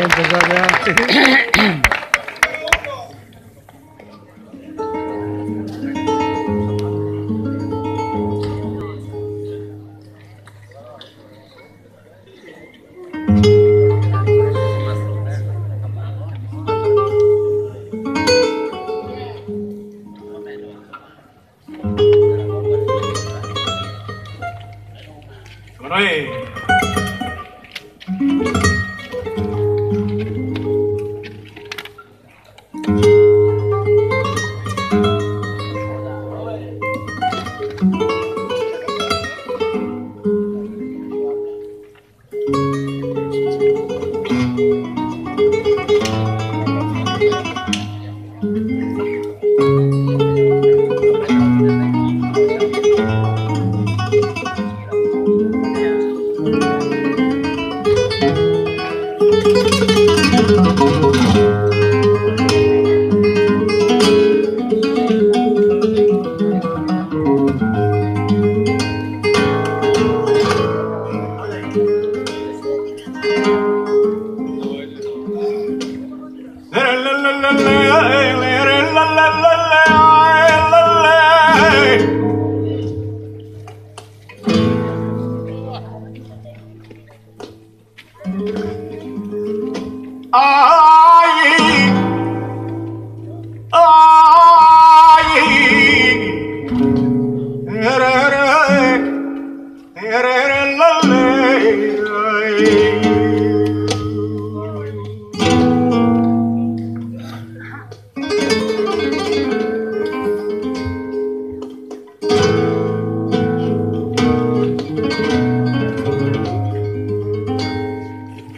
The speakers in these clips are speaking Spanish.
em thật ra ra Right. Ah!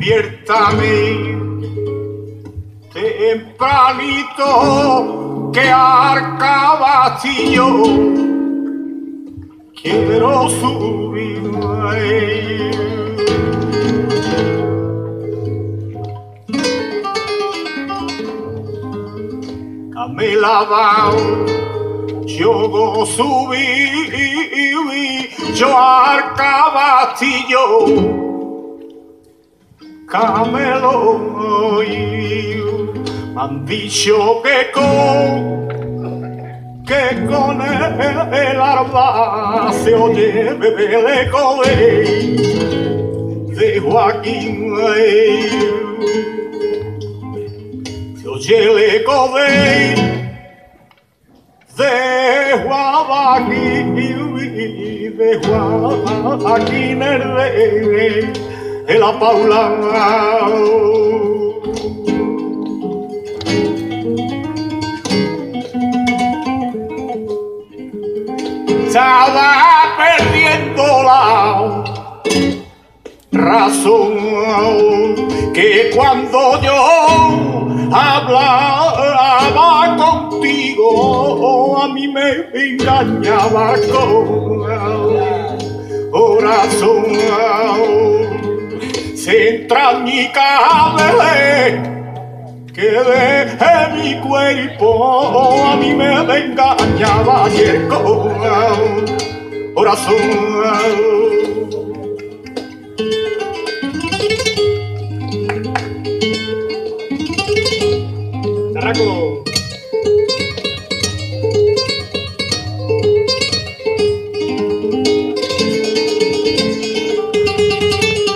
despiértame tempranito que arca vacío quiero subir a él. me lavao, yo go subí, yo al cabatillo dicho que con que con el, el arma se oye bebé de cobre de Joaquín se oye el eco de de Joaquín de Joaquín el de la Paula. Estaba perdiendo la razón que cuando yo hablaba contigo a mí me engañaba con corazón se entra en mi cabeza que deje mi cuerpo a mí me venga ayer con corazón. Caraco.